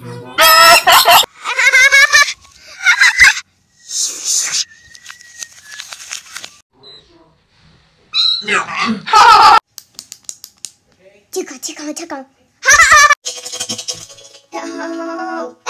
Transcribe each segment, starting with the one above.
这个，这个，这个，哈哈哈哈哈！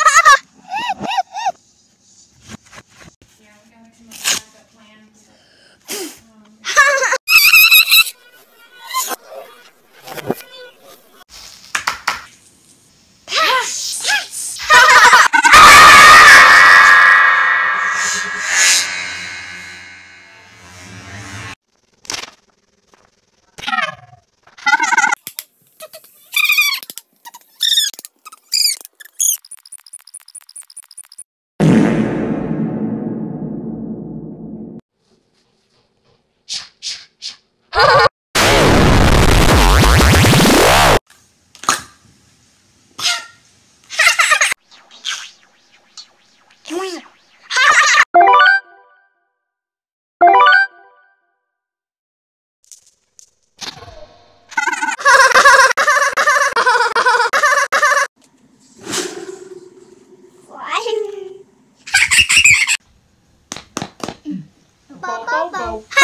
Bobo.